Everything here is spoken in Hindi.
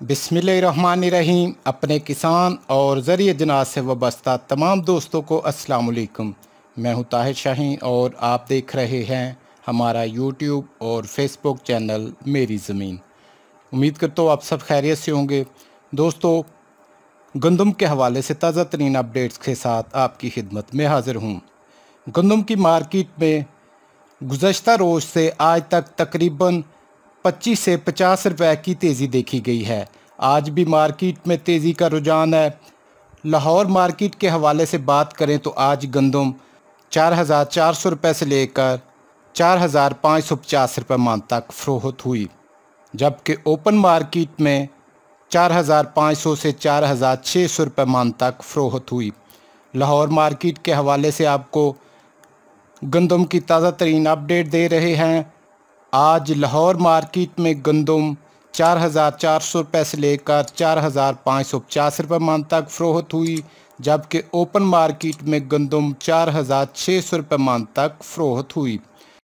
बिसमीम अपने किसान और ज़रिए जनाज से वाबस्ता तमाम दोस्तों को अस्सलाम मैं हूँ ताहिर शाहीन और आप देख रहे हैं हमारा यूट्यूब और फेसबुक चैनल मेरी ज़मीन। उम्मीद करता हूँ आप सब खैरियत से होंगे। दोस्तों, गंदम के हवाले से ताज़ा तरीन अपडेट्स के साथ आपकी खिदमत में हाज़िर हूँ। गंदम की मार्केट में गुज्त रोज़ से आज तक तकरीबन 25 से 50 रुपए की तेज़ी देखी गई है। आज भी मार्केट में तेज़ी का रुझान है। लाहौर मार्केट के हवाले से बात करें तो आज गंदम चार हज़ार चार सौ रुपये से लेकर चार हज़ार पाँच सौ पचास रुपये मान तक फ़रोहत हुई, जबकि ओपन मार्केट में चार हज़ार पाँच सौ से चार हज़ार छः सौ रुपये मान तक फ़रोहत हुई। लाहौर मार्केट के हवाले से आपको गंदम की ताज़ा तरीन अपडेट दे रहे हैं। आज लाहौर मार्केट में गंदम चार हज़ार चार सौ रुपये से लेकर चार हज़ार पाँच सौ पचास रुपये मान तक फ़रोहत हुई, जबकि ओपन मार्केट में गंदम चार हज़ार छः सौ रुपये मान तक फ़रोहत हुई।